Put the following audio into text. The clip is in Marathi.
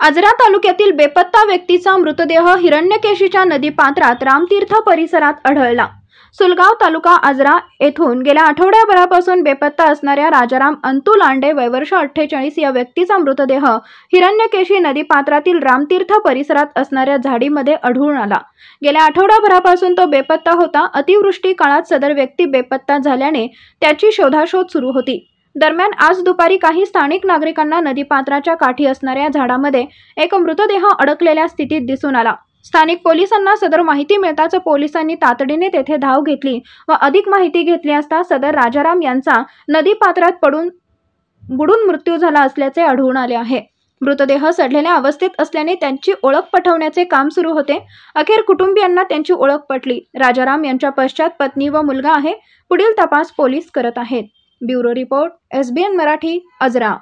आजरा तालुक्यातील बेपत्ता व्यक्तीचा मृतदेह हिरण्यकेशीच्या नदीपात्रात रामतीर्थ परिसरात आढळला. सुलगाव तालुका आजरा येथून गेल्या आठवड्याभरापासून बेपत्ता असणाऱ्या राजाराम अंतू लांडे वयवर्ष अठ्ठेचाळीस या व्यक्तीचा मृतदेह हिरण्यकेशी नदीपात्रातील रामतीर्थ परिसरात असणाऱ्या झाडीमध्ये आढळून आला. गेल्या आठवड्याभरापासून तो बेपत्ता होता. अतिवृष्टी काळात सदर व्यक्ती बेपत्ता झाल्याने त्याची शोधाशोध सुरू होती. दरम्यान आज दुपारी काही स्थानिक नागरिकांना नदीपात्राच्या काठी असणाऱ्या झाडामध्ये एक मृतदेह अडकलेल्या स्थितीत दिसून आला. स्थानिक पोलिसांना सदर माहिती मिळताच पोलिसांनी तातडीने तेथे धाव घेतली व अधिक माहिती घेतली असता सदर राजाराम यांचा नदीपात्रात पडून बुडून मृत्यू झाला असल्याचे आढळून आले आहे. मृतदेह सडलेल्या अवस्थेत असल्याने त्यांची ओळख पटवण्याचे काम सुरू होते. अखेर कुटुंबियांना त्यांची ओळख पटली. राजाराम यांच्या पश्चात पत्नी व मुलगा आहे. पुढील तपास पोलीस करत आहेत. Bureau report S B N Marathi Ajara.